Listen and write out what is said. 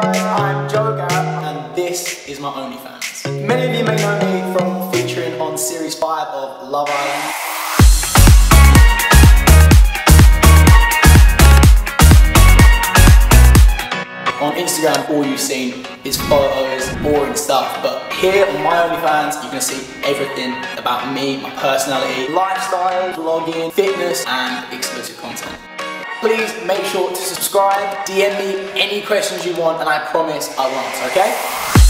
guys, I'm Joe Garratt and this is my OnlyFans. Many of you may know me from featuring on series 5 of Love Island. On Instagram, all you've seen is photos, boring stuff, but here on my OnlyFans, you're gonna see everything about me, my personality, lifestyle, vlogging, fitness, and exclusive content. Please make sure to subscribe, DM me any questions you want, and I promise I will answer, okay?